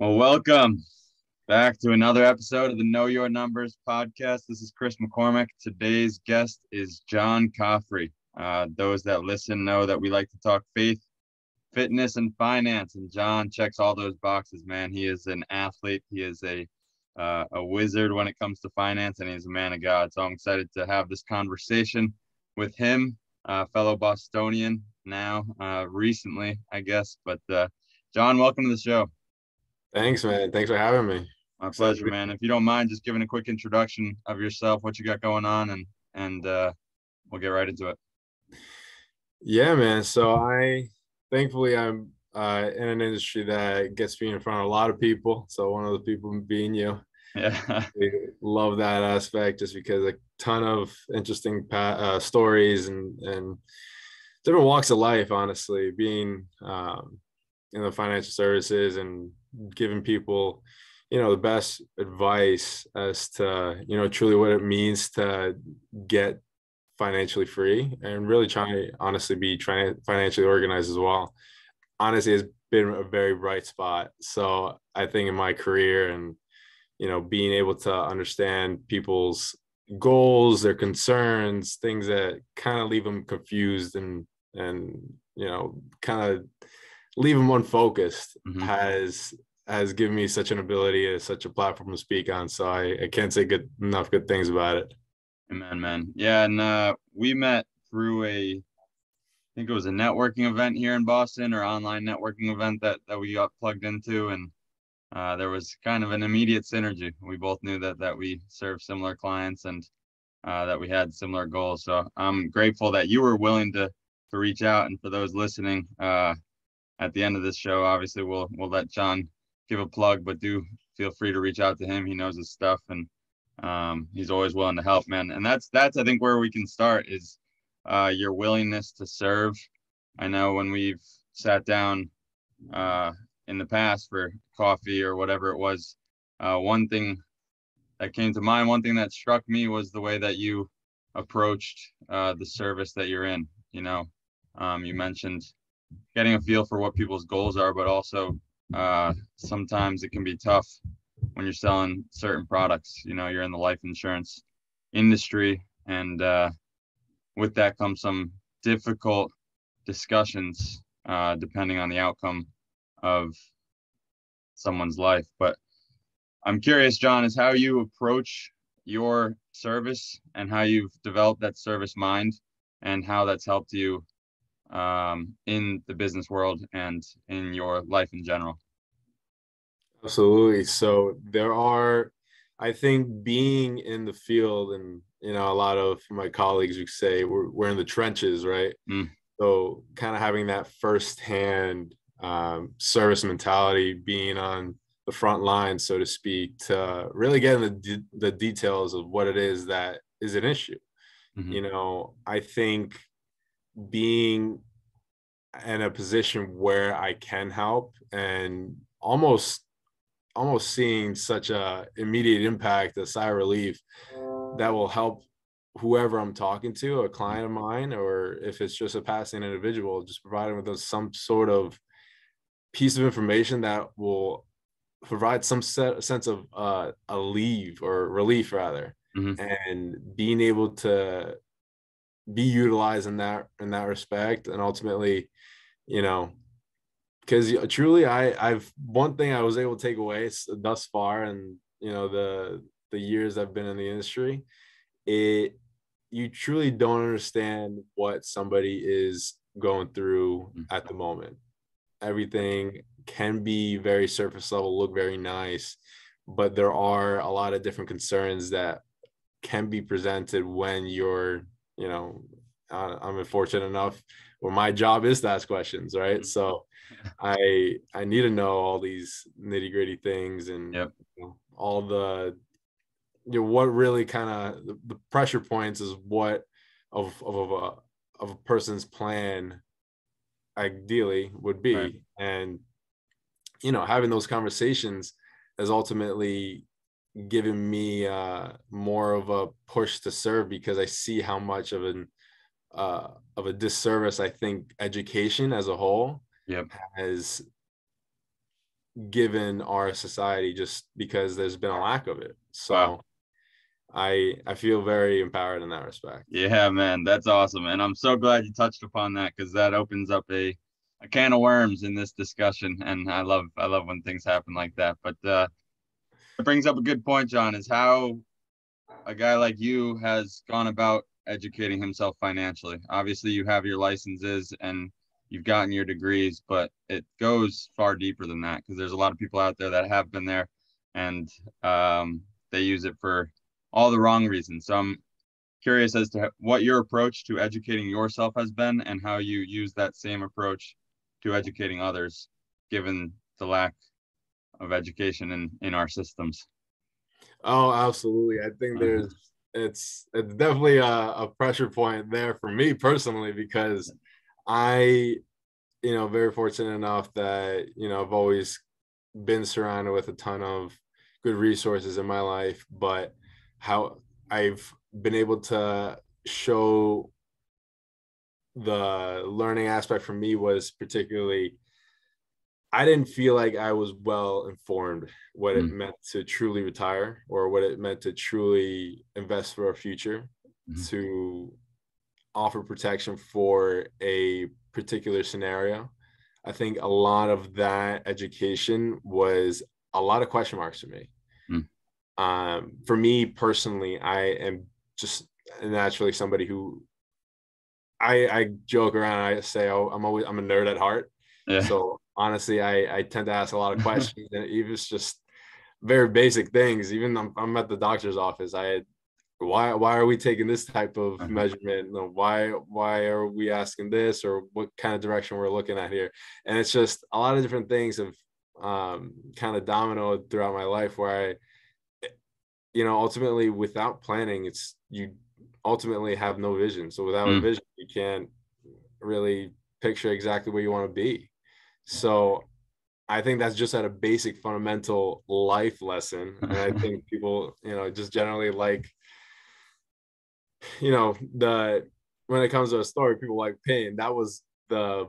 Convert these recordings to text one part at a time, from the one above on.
Well, welcome back to another episode of the Know Your Numbers podcast. This is Chris McCormack. Today's guest is Jon Cofre. Uh, those that listen know that we like to talk faith, fitness, and finance. And Jon checks all those boxes, man. He is an athlete. He is a uh, a wizard when it comes to finance, and he's a man of God. So I'm excited to have this conversation with him, uh, fellow Bostonian now, uh, recently, I guess. But uh, Jon, welcome to the show. Thanks, man. Thanks for having me. My pleasure, man. If you don't mind, just giving a quick introduction of yourself, what you got going on, and and uh, we'll get right into it. Yeah, man. So I, thankfully, I'm uh, in an industry that gets me in front of a lot of people. So one of the people being you. Yeah. love that aspect just because a ton of interesting pa- uh, stories and and different walks of life. Honestly, being um, in the financial services and giving people you know the best advice as to you know truly what it means to get financially free and really trying to honestly be trying to financially organized as well. Honestly has been a very bright spot. So i think in my career and you know being able to understand people's goals their concerns things that kind of leave them confused and and you know kind of leave them unfocused mm-hmm. has has given me such an ability, uh, such a platform to speak on. So I, I can't say good enough good things about it. Amen, man. Yeah, and uh, we met through a, I think it was a networking event here in Boston or online networking event that that we got plugged into, and uh, there was kind of an immediate synergy. We both knew that that we serve similar clients and uh, that we had similar goals. So I'm grateful that you were willing to to reach out. And for those listening, uh, at the end of this show, obviously we'll we'll let Jon give a plug, but do feel free to reach out to him. He knows his stuff and um, he's always willing to help, man. And that's that's I think where we can start is uh, your willingness to serve. I know when we've sat down uh, in the past for coffee or whatever it was, uh, one thing that came to mind, one thing that struck me was the way that you approached uh, the service that you're in. You know, um, you mentioned getting a feel for what people's goals are, but also uh, sometimes it can be tough when you're selling certain products. You know, you're in the life insurance industry, and uh, with that comes some difficult discussions uh, depending on the outcome of someone's life. But I'm curious, Jon, is how you approach your service and how you've developed that service mind and how that's helped you um, in the business world and in your life in general? Absolutely. So there are, I think, being in the field, and you know, a lot of my colleagues would say we're we're in the trenches, right? Mm. So kind of having that firsthand um, service mentality, being on the front line, so to speak, to really get in the de- the details of what it is that is an issue. Mm-hmm. You know, I think being in a position where I can help and almost almost seeing such a immediate impact, a sigh of relief that will help whoever I'm talking to, a client of mine, or if it's just a passing individual, just providing with some sort of piece of information that will provide some set, sense of uh, a leave or relief rather, mm-hmm. and being able to be utilized in that in that respect and ultimately you know because truly i i've one thing i was able to take away thus far and you know the the years i've been in the industry it you truly don't understand what somebody is going through mm. at the moment everything can be very surface level look very nice but there are a lot of different concerns that can be presented when you're you know, I'm fortunate enough where my job is to ask questions, right? Mm-hmm. So I I need to know all these nitty gritty things and yep. you know, all the you know what really kind of the, the, pressure points is what of of, of a of a person's plan ideally would be right. and you know having those conversations has ultimately given me uh, more of a push to serve because I see how much of an uh, of a disservice I think education as a whole yep. has given our society just because there's been a lack of it. So wow. I I feel very empowered in that respect. Yeah, man, that's awesome. And I'm so glad you touched upon that because that opens up a a can of worms in this discussion. And I love I love when things happen like that. But uh it brings up a good point, Jon, is how a guy like you has gone about educating himself financially. Obviously, you have your licenses and you've gotten your degrees, but it goes far deeper than that because there's a lot of people out there that have been there and um, they use it for all the wrong reasons. So I'm curious as to what your approach to educating yourself has been and how you use that same approach to educating others, given the lack of education in, in our systems. Oh, absolutely. I think uh-huh. there's it's it's definitely a, a pressure point there for me personally because I, you know, very fortunate enough that, you know, I've always been surrounded with a ton of good resources in my life, but how I've been able to show the learning aspect for me was particularly I didn't feel like I was well informed what mm. it meant to truly retire or what it meant to truly invest for our future mm. to offer protection for a particular scenario. I think a lot of that education was a lot of question marks for me. Mm. Um, for me personally, I am just naturally somebody who I, I joke around. I say, oh, I'm always I'm a nerd at heart. Yeah. So honestly, I, I tend to ask a lot of questions, and even it's just very basic things. Even I'm, I'm at the doctor's office. I why why are we taking this type of uh-huh. measurement? Why why are we asking this, or what kind of direction we're looking at here? And it's just a lot of different things have um, kind of dominoed throughout my life where I, you know, ultimately without planning, it's you ultimately have no vision. So without mm. a vision, you can't really picture exactly where you want to be. So I think that's just at a basic fundamental life lesson. And I think people, you know, just generally like, you know, the when it comes to a story, people like pain. That was the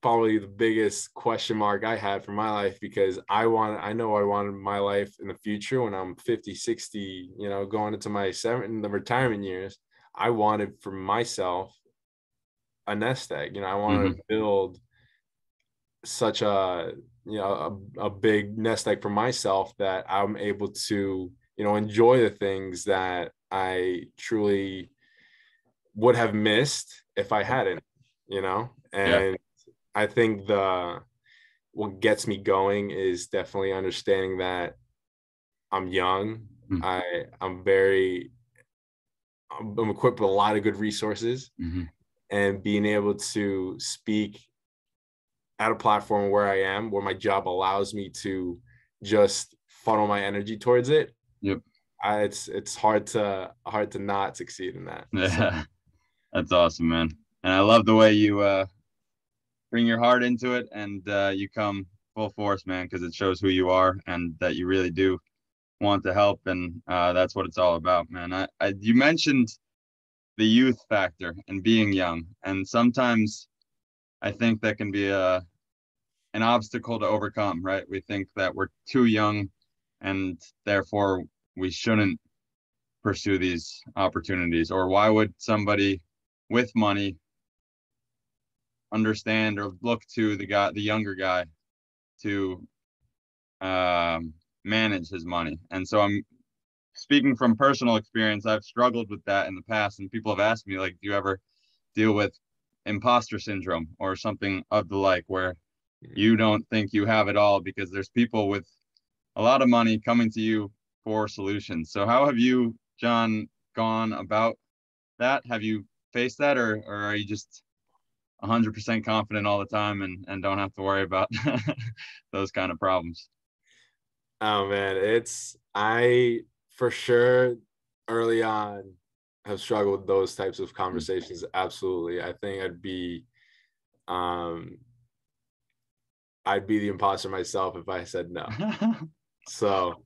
probably the biggest question mark I had for my life because I want I know I wanted my life in the future when I'm 50, 60, you know, going into my seven the retirement years. I wanted for myself a nest egg. You know, I wanted mm-hmm. to build such a you know a, a big nest egg for myself that i'm able to you know enjoy the things that i truly would have missed if i hadn't you know and yeah. i think the what gets me going is definitely understanding that i'm young mm-hmm. i i'm very i'm equipped with a lot of good resources mm-hmm. and being able to speak at a platform where I am, where my job allows me to just funnel my energy towards it. Yep. I, it's it's hard to hard to not succeed in that. Yeah, so. that's awesome, man. And I love the way you uh, bring your heart into it and uh, you come full force, man, because it shows who you are and that you really do want to help, and uh, that's what it's all about, man. I, I you mentioned the youth factor and being young, and sometimes I think that can be a an obstacle to overcome, right? We think that we're too young and therefore we shouldn't pursue these opportunities or why would somebody with money understand or look to the guy the younger guy to um, manage his money and so i'm speaking from personal experience i've struggled with that in the past and people have asked me like do you ever deal with imposter syndrome or something of the like where you don't think you have it all because there's people with a lot of money coming to you for solutions. So how have you jon gone about that? Have you faced that or, or are you just 100% confident all the time and, and don't have to worry about those kind of problems? Oh man it's i for sure early on have struggled with those types of conversations. Absolutely. I think I'd be um I'd be the imposter myself if I said no. so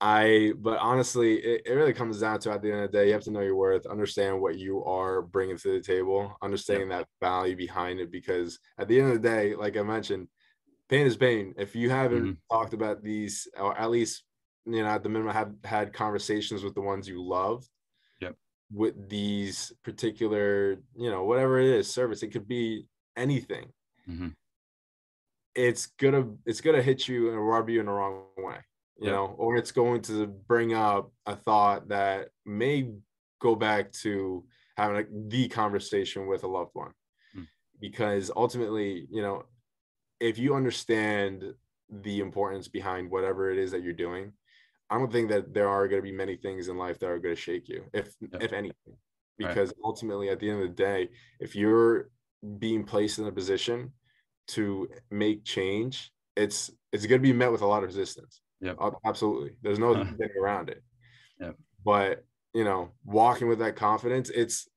I but honestly, it, it really comes down to at the end of the day, you have to know your worth, understand what you are bringing to the table, understanding that value behind it. Because at the end of the day, like I mentioned, pain is pain. If you haven't mm-hmm. talked about these, or at least you know at the minimum have had conversations with the ones you love, yep. With these particular, you know, whatever it is, service. It could be anything. Mm-hmm. It's gonna it's gonna hit you and rub you in the wrong way, you yep. know, or it's going to bring up a thought that may go back to having a, the conversation with a loved one mm. because ultimately you know if you understand the importance behind whatever it is that you're doing i don't think that there are going to be many things in life that are going to shake you if yeah. if anything because right. ultimately at the end of the day if you're being placed in a position to make change it's it's going to be met with a lot of resistance. Yeah absolutely. There's no getting around it. Yeah but you know walking with that confidence it's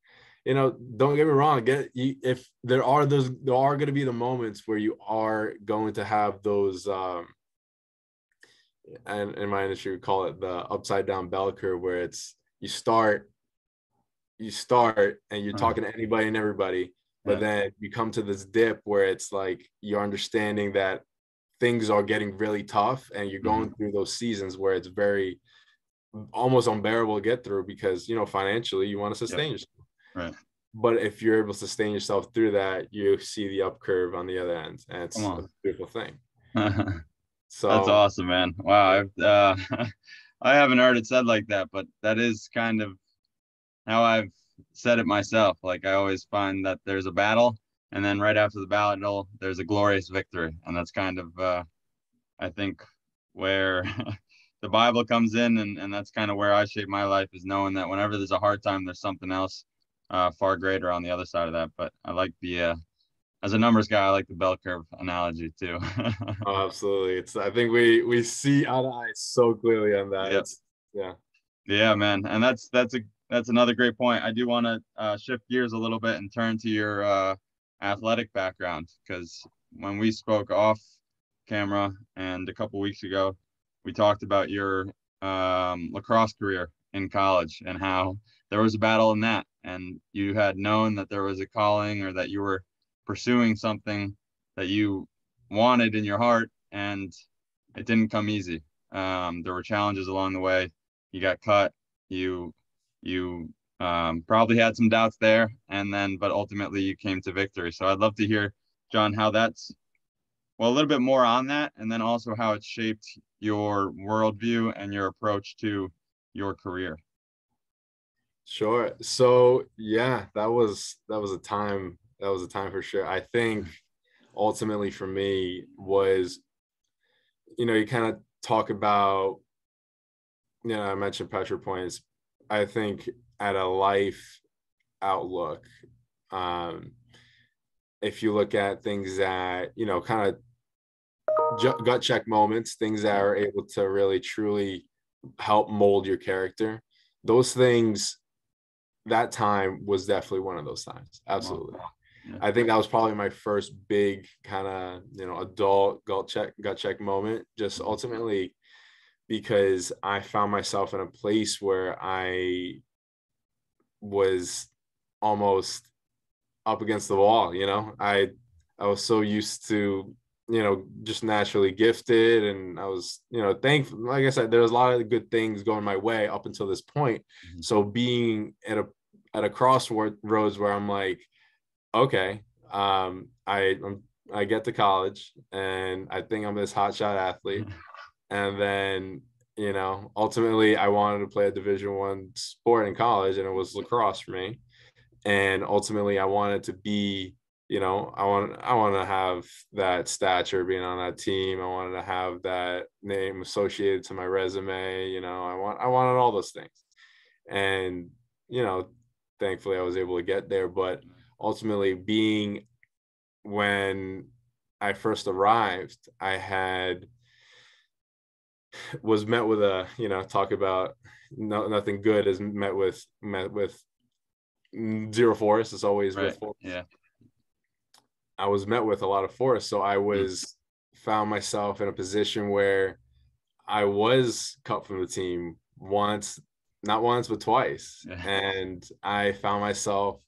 you know don't get me wrong get you, if there are those there are going to be the moments where you are going to have those um and in my industry we call it the upside down bell curve where it's you start you start and you're uh-huh. talking to anybody and everybody but yeah. then you come to this dip where it's like you're understanding that things are getting really tough and you're going mm-hmm. through those seasons where it's very almost unbearable to get through because you know financially you want to sustain yourself. Right. But if you're able to sustain yourself through that, you see the up curve on the other end, and it's a beautiful thing. so that's awesome, man. Wow, I've, uh, I haven't heard it said like that, but that is kind of how I've said it myself. Like I always find that there's a battle, and then right after the battle, there's a glorious victory, and that's kind of, uh, I think, where the Bible comes in, and, and that's kind of where I shape my life is knowing that whenever there's a hard time, there's something else uh, far greater on the other side of that. But I like the uh, as a numbers guy, I like the bell curve analogy too. oh, absolutely, it's I think we we see eye to eye so clearly on that. Yep. It's, yeah, yeah, man, and that's that's a that's another great point. I do want to uh, shift gears a little bit and turn to your uh, athletic background because when we spoke off camera and a couple weeks ago, we talked about your um, lacrosse career in college and how there was a battle in that and you had known that there was a calling or that you were pursuing something that you wanted in your heart and it didn't come easy. Um, there were challenges along the way. You got cut. You you um, probably had some doubts there and then but ultimately you came to victory. So i'd love to hear jon how that's well a little bit more on that and then also how it shaped your worldview and your approach to your career. Sure. So yeah that was that was a time that was a time for sure i think ultimately for me was you know you kind of talk about you know i mentioned pressure points i think at a life outlook um if you look at things that you know kind of gut check moments, things that are able to really truly help mold your character. Those things, that time was definitely one of those times. Absolutely. Yeah. I think that was probably my first big kind of, you know, adult gut check, gut check moment. Just ultimately because I found myself in a place where I was almost up against the wall, you know. I I was so used to you know, just naturally gifted. And I was, you know, thankful. Like I said, there was a lot of good things going my way up until this point. Mm-hmm. So being at a at a crossroads where I'm like, okay, um, I I'm, I get to college and I think I'm this hotshot athlete, and then you know, ultimately I wanted to play a Division One sport in college, and it was lacrosse for me. And ultimately, I wanted to be you know, I want I want to have that stature being on that team. I wanted to have that name associated to my resume. You know, I want I wanted all those things, and you know, thankfully I was able to get there. But ultimately, being when I first arrived, I had was met with a you know talk about no, nothing good is met with met with zero force. It's always right. with force. Yeah I was met with a lot of force. So I mm. was found myself in a position where I was cut from the team once, not once, but twice. and I found myself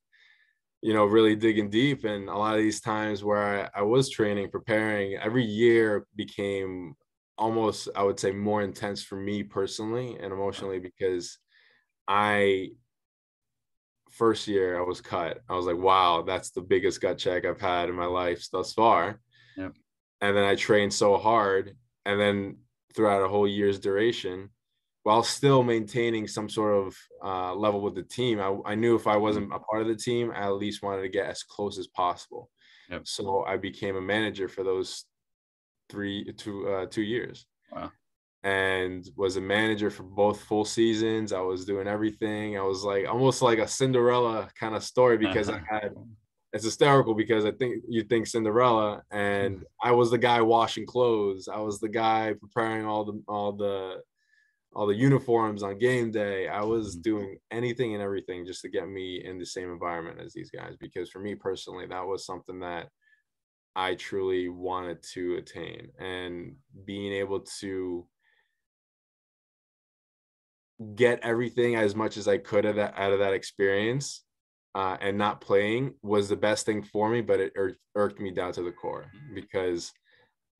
you know, really digging deep. And a lot of these times where I, I was training, preparing, every year became almost, I would say, more intense for me personally and uh-huh. emotionally because I first year I was cut. I was like, wow, that's the biggest gut check I've had in my life thus far. Yep. And then I trained so hard. And then throughout a whole year's duration, while still maintaining some sort of uh, level with the team, I, I, knew if I wasn't a part of the team, I at least wanted to get as close as possible. Yep. So I became a manager for those three, two, uh, two years. Wow and was a manager for both full seasons. I was doing everything. I was like almost like a Cinderella kind of story because I had it's hysterical because I think you think Cinderella and I was the guy washing clothes. I was the guy preparing all the all the all the uniforms on game day. I was mm-hmm. doing anything and everything just to get me in the same environment as these guys because for me personally that was something that I truly wanted to attain and being able to get everything as much as I could of that out of that experience uh, and not playing was the best thing for me, but it ir- irked me down to the core mm-hmm. because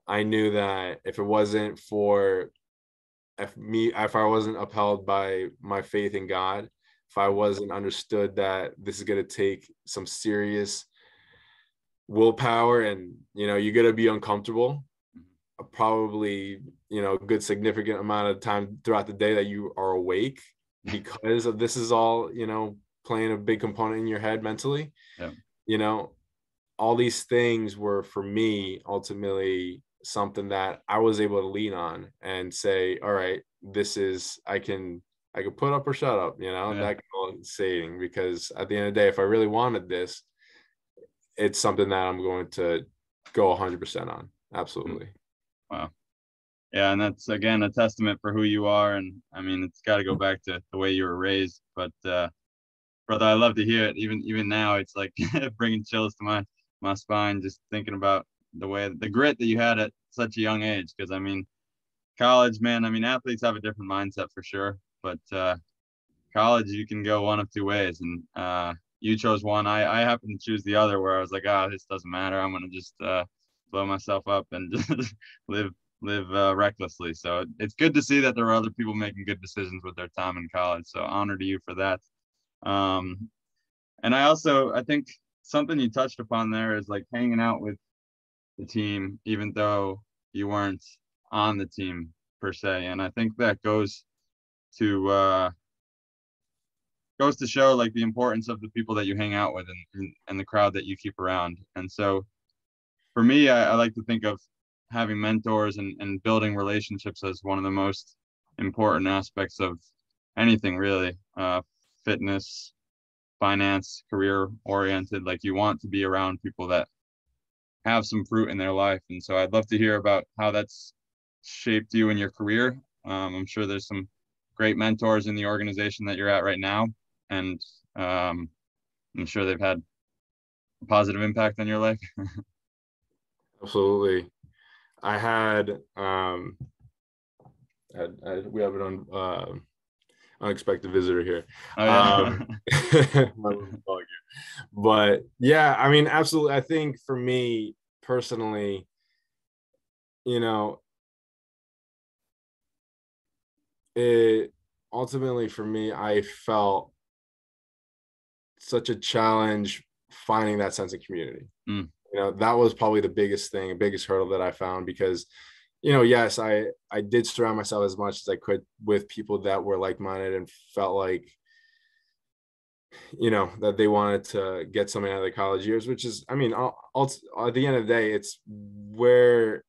I knew that if it wasn't for if me if I wasn't upheld by my faith in God, if I wasn't understood that this is going to take some serious willpower and you know you're going to be uncomfortable mm-hmm. probably you know a good significant amount of time throughout the day that you are awake because of this is all you know playing a big component in your head mentally yeah. you know all these things were for me ultimately something that i was able to lean on and say all right this is i can i can put up or shut up you know yeah. that saying because at the end of the day if i really wanted this it's something that i'm going to go 100% on absolutely Wow. Yeah, and that's again a testament for who you are, and I mean it's got to go back to the way you were raised. But uh, brother, I love to hear it. Even even now, it's like bringing chills to my my spine just thinking about the way the grit that you had at such a young age. Because I mean, college, man. I mean, athletes have a different mindset for sure, but uh, college you can go one of two ways, and uh, you chose one. I I happen to choose the other, where I was like, ah, oh, this doesn't matter. I'm gonna just uh, blow myself up and just live live uh, recklessly. So it's good to see that there are other people making good decisions with their time in college. So honor to you for that. Um, and I also I think something you touched upon there is like hanging out with the team, even though you weren't on the team per se. And I think that goes to uh, goes to show like the importance of the people that you hang out with and, and, the crowd that you keep around. And so for me, I, I like to think of having mentors and, and building relationships as one of the most important aspects of anything really uh, fitness finance career oriented like you want to be around people that have some fruit in their life. And so i'd love to hear about how that's shaped you in your career. Um, i'm sure there's some great mentors in the organization that you're at right now. And um, i'm sure they've had a positive impact on your life. Absolutely. I had um I, I, we have it on uh, unexpected visitor here. Oh, yeah. um, but yeah, I mean, absolutely. I think for me personally, you know, it ultimately for me, I felt such a challenge finding that sense of community. Mm you know that was probably the biggest thing biggest hurdle that i found because you know yes i i did surround myself as much as i could with people that were like-minded and felt like you know that they wanted to get something out of the college years which is i mean I'll, I'll, at the end of the day it's where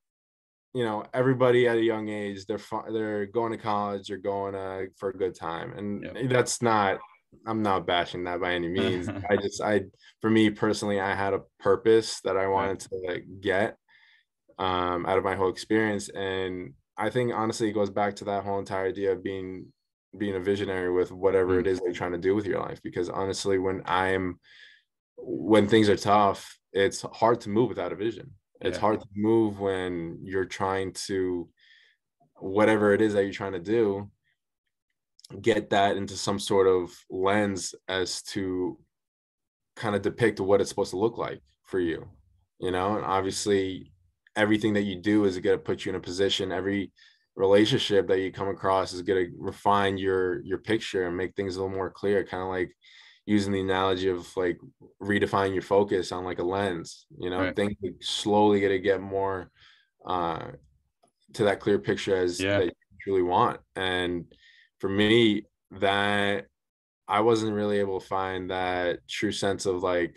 you know everybody at a young age they're they're going to college they're going uh, for a good time and yep. that's not I'm not bashing that by any means. I just I for me personally, I had a purpose that I wanted to like, get um, out of my whole experience, and I think honestly it goes back to that whole entire idea of being being a visionary with whatever mm. it is you're trying to do with your life. Because honestly, when I'm when things are tough, it's hard to move without a vision. It's hard to move when you're trying to whatever it is that you're trying to do get that into some sort of lens as to kind of depict what it's supposed to look like for you you know and obviously everything that you do is going to put you in a position every relationship that you come across is going to refine your your picture and make things a little more clear kind of like using the analogy of like redefining your focus on like a lens you know right. things slowly going to get more uh to that clear picture as yeah. that you truly want and for me that i wasn't really able to find that true sense of like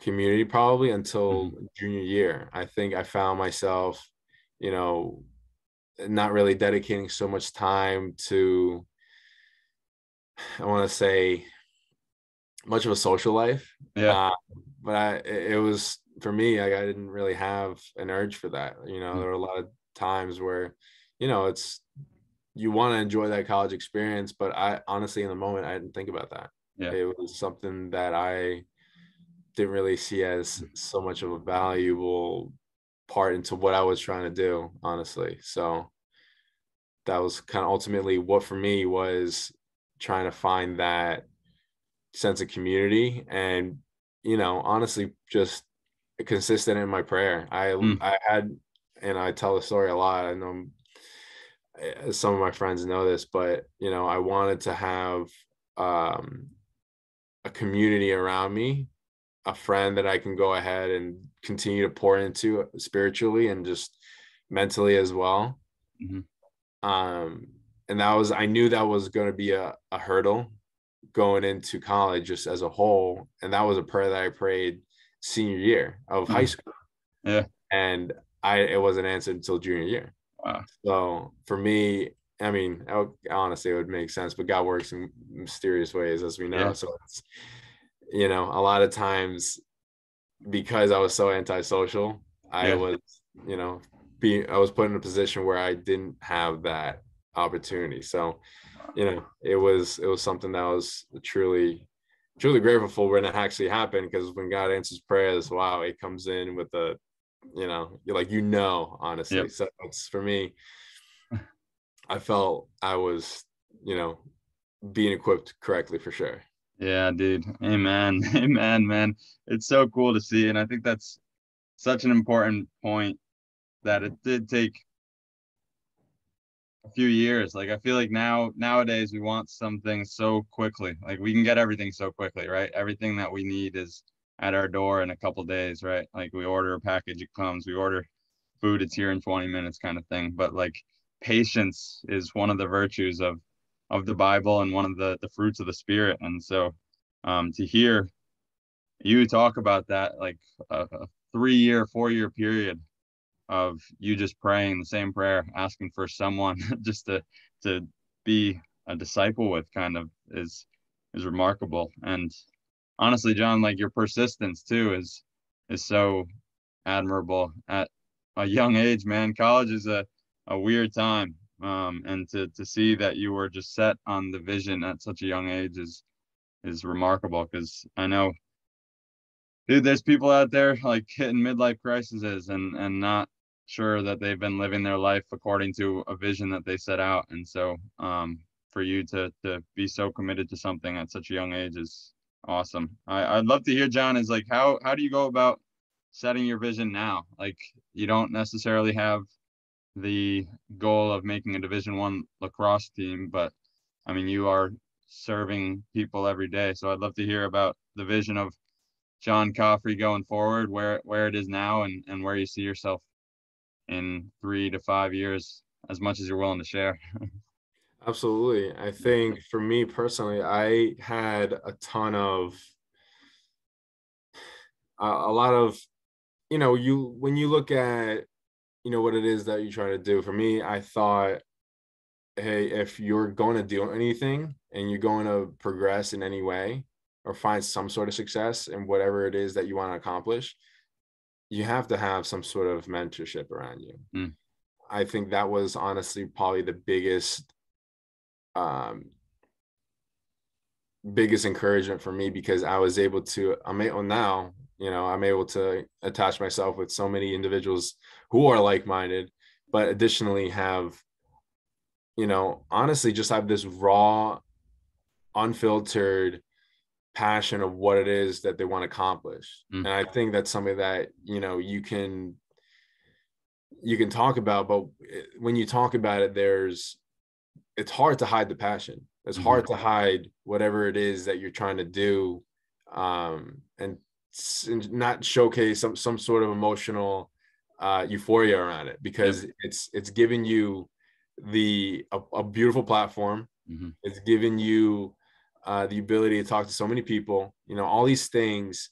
community probably until mm-hmm. junior year i think i found myself you know not really dedicating so much time to i want to say much of a social life yeah uh, but i it was for me like i didn't really have an urge for that you know mm-hmm. there were a lot of times where you know it's you want to enjoy that college experience but i honestly in the moment i didn't think about that yeah. it was something that i didn't really see as so much of a valuable part into what I was trying to do, honestly. So that was kind of ultimately what for me was trying to find that sense of community and you know honestly just consistent in my prayer i mm. i had and i tell the story a lot i know eh, some of my friends know this but you know i wanted to have um a community around me a friend that I can go ahead and continue to pour into spiritually and just mentally as well. Mm-hmm. Um, and that was I knew that was going to be a, a hurdle going into college just as a whole. And that was a prayer that I prayed senior year of mm-hmm. high school. Yeah. And I it wasn't answered until junior year. Wow. So for me, I mean, I would, honestly, it would make sense, but God works in mysterious ways, as we know. Yeah. So it's you know, a lot of times because I was so antisocial, I yeah. was, you know, being I was put in a position where I didn't have that opportunity. So, you know, it was it was something that was truly truly grateful for when it actually happened because when God answers prayers, wow, it comes in with a you know, like you know, honestly. Yep. So it's for me, I felt I was, you know, being equipped correctly for sure. Yeah, dude. Amen. Amen, man. It's so cool to see. And I think that's such an important point that it did take a few years. Like I feel like now nowadays we want something so quickly. Like we can get everything so quickly, right? Everything that we need is at our door in a couple days, right? Like we order a package, it comes. We order food, it's here in 20 minutes kind of thing. But like patience is one of the virtues of of the Bible and one of the the fruits of the Spirit. And so, um, to hear you talk about that, like a, a three year, four year period of you just praying the same prayer, asking for someone just to to be a disciple with, kind of is is remarkable. And honestly, Jon, like your persistence too is is so admirable at a young age, man. College is a a weird time um, and to to see that you were just set on the vision at such a young age is is remarkable because I know dude there's people out there like hitting midlife crises and and not sure that they've been living their life according to a vision that they set out. And so um for you to to be so committed to something at such a young age is awesome. I, i'd love to hear jon is like how how do you go about setting your vision now? Like you don't necessarily have the goal of making a division one lacrosse team but i mean you are serving people every day. So i'd love to hear about the vision of jon cofre going forward where where it is now and and where you see yourself in three to five years as much as you're willing to share. Absolutely. I think for me personally i had a ton of a, a lot of you know you when you look at you know what it is that you're trying to do. For me, I thought, hey, if you're going to do anything and you're going to progress in any way or find some sort of success in whatever it is that you want to accomplish, you have to have some sort of mentorship around you. Mm. I think that was honestly probably the biggest um biggest encouragement for me because I was able to I'm able now you know i'm able to attach myself with so many individuals who are like-minded but additionally have you know honestly just have this raw unfiltered passion of what it is that they want to accomplish mm. and i think that's something that you know you can you can talk about but when you talk about it there's it's hard to hide the passion it's mm-hmm. hard to hide whatever it is that you're trying to do um and, and not showcase some some sort of emotional uh euphoria around it because yep. it's it's giving you the a, a beautiful platform mm-hmm. it's giving you uh, the ability to talk to so many people you know all these things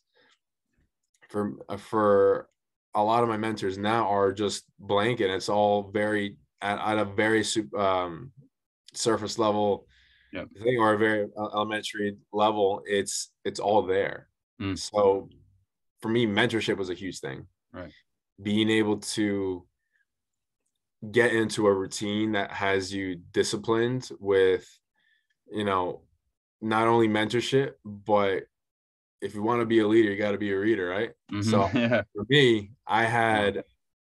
for for a lot of my mentors now are just blank and it's all very at, at a very um, surface level yep. thing or a very uh, elementary level it's it's all there mm. so for me mentorship was a huge thing right being able to get into a routine that has you disciplined with you know not only mentorship but if you want to be a leader you got to be a reader right mm-hmm. so yeah. for me i had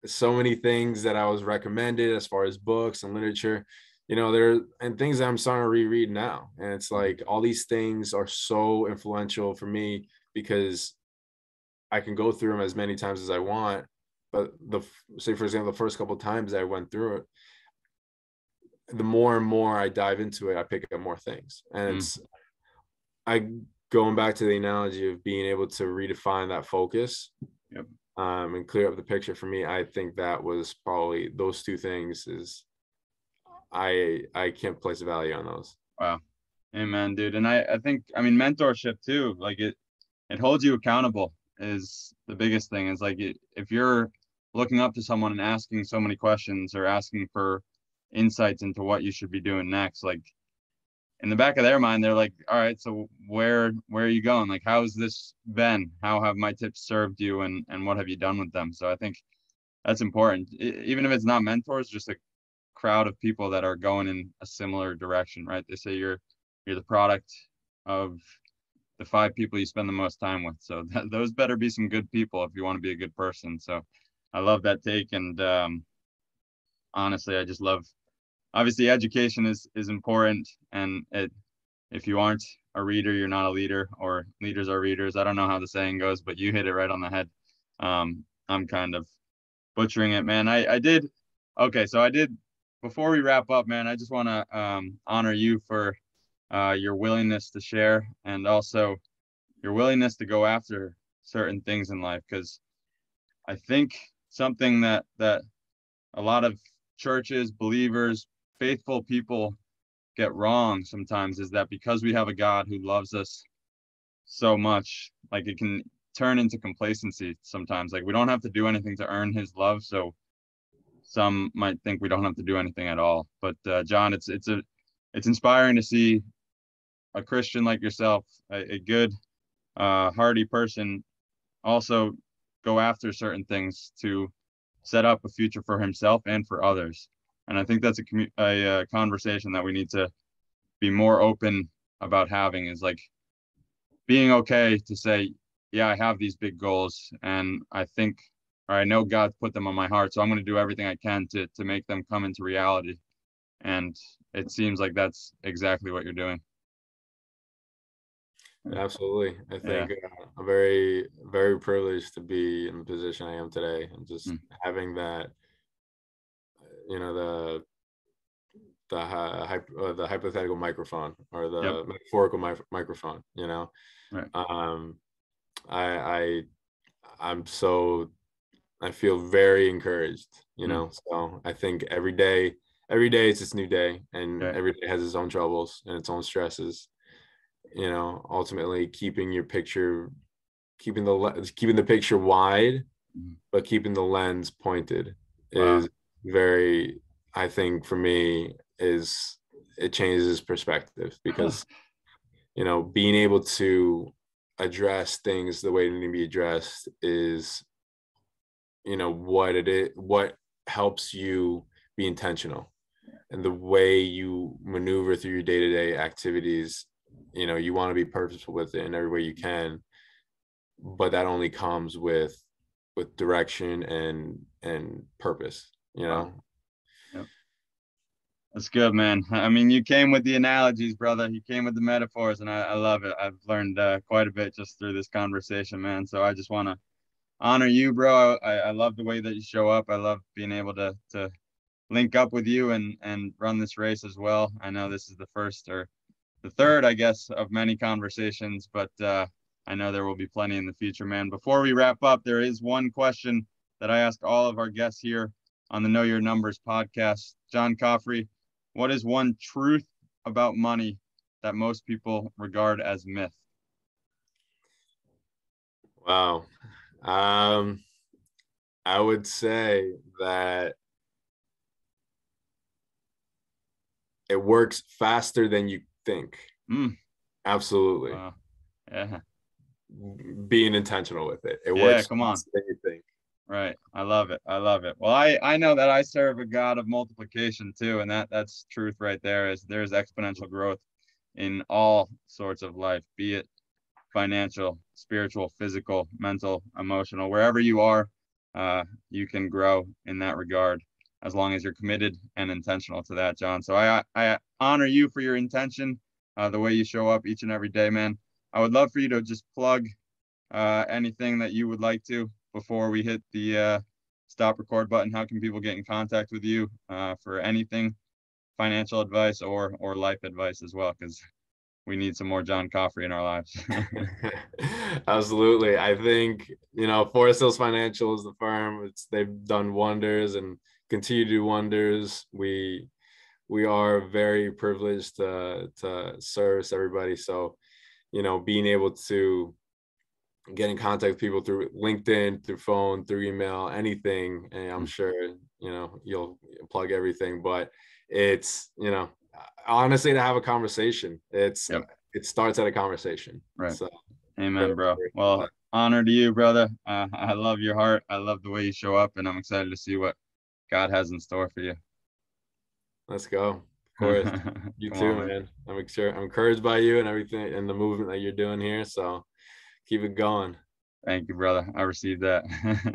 so many things that i was recommended as far as books and literature you know there and things that i'm starting to reread now and it's like all these things are so influential for me because i can go through them as many times as i want but the say for example the first couple times i went through it the more and more i dive into it i pick up more things and mm. it's i going back to the analogy of being able to redefine that focus yep. um, and clear up the picture for me i think that was probably those two things is i i can't place a value on those wow amen dude and i i think i mean mentorship too like it it holds you accountable is the biggest thing is like it, if you're looking up to someone and asking so many questions or asking for insights into what you should be doing next like in the back of their mind they're like all right so where where are you going? Like how's this been? How have my tips served you? And and what have you done with them? So i think that's important. Even if it's not mentors just a crowd of people that are going in a similar direction right? They say you're you're the product of the five people you spend the most time with. So th- those better be some good people if you want to be a good person. So I love that take. And um, honestly, I just love. Obviously, education is is important, and it if you aren't a reader, you're not a leader, or leaders are readers. I don't know how the saying goes, but you hit it right on the head. Um, I'm kind of butchering it, man. I I did. Okay, so I did. Before we wrap up, man, I just want to um, honor you for uh, your willingness to share and also your willingness to go after certain things in life because I think something that that a lot of churches, believers, faithful people get wrong sometimes is that because we have a God who loves us so much, like it can turn into complacency sometimes. Like we don't have to do anything to earn his love. So some might think we don't have to do anything at all. But uh, Jon, it's it's a it's inspiring to see a Christian like yourself, a, a good, uh, hardy person, also go after certain things to set up a future for himself and for others. And I think that's a, a, a uh, conversation that we need to be more open about having is like being okay to say, yeah, I have these big goals and I think, or I know God put them on my heart. So I'm going to do everything I can to, to make them come into reality. And it seems like that's exactly what you're doing. Absolutely. I think yeah. uh, I'm very, very privileged to be in the position I am today and just mm. having that, you know, the, the, uh, the hypothetical microphone or the yep. metaphorical mi- microphone, you know, right. um, I, I, I'm so, I feel very encouraged, you mm. know, so I think every day, every day it's this new day and right. every day has its own troubles and its own stresses you know ultimately keeping your picture keeping the keeping the picture wide mm-hmm. but keeping the lens pointed wow. is very i think for me is it changes perspective because you know being able to address things the way they need to be addressed is you know what it is what helps you be intentional and the way you maneuver through your day-to-day activities you know you want to be purposeful with it in every way you can but that only comes with with direction and and purpose you know yeah. That's good, man. I mean, you came with the analogies, brother. You came with the metaphors, and I, I love it. I've learned uh, quite a bit just through this conversation, man. So I just want to honor you, bro. I, I love the way that you show up. I love being able to to link up with you and and run this race as well. I know this is the first or the third, I guess, of many conversations, but uh, I know there will be plenty in the future, man. Before we wrap up, there is one question that I ask all of our guests here on the Know Your Numbers podcast. Jon Cofre, what is one truth about money that most people regard as myth? Wow. Um, I would say that it works faster than you think. Mm. Absolutely. Wow. Yeah. Being intentional with it. It yeah, works come on. than you think. Right. I love it. I love it. Well, I I know that I serve a God of multiplication too, and that that's truth right there. Is there's exponential growth in all sorts of life, be it financial, spiritual, physical, mental, emotional, wherever you are, uh, you can grow in that regard as long as you're committed and intentional to that, Jon. So I I honor you for your intention, uh, the way you show up each and every day, man. I would love for you to just plug uh, anything that you would like to before we hit the uh, stop record button, how can people get in contact with you uh, for anything, financial advice or or life advice as well? Because we need some more Jon Cofre in our lives. Absolutely, I think you know Forest Hills Financial is the firm. It's they've done wonders and continue to do wonders. We we are very privileged to to service everybody. So, you know, being able to get in contact with people through LinkedIn, through phone, through email, anything. And I'm mm. sure, you know, you'll plug everything, but it's, you know, honestly to have a conversation. It's, yep. it starts at a conversation. Right. So, Amen, bro. Well, honor to you, brother. Uh, I love your heart. I love the way you show up, and I'm excited to see what God has in store for you. Let's go. Of course. you too, on, man. man. I'm sure I'm encouraged by you and everything and the movement that you're doing here. So keep it going. Thank you, brother. I received that.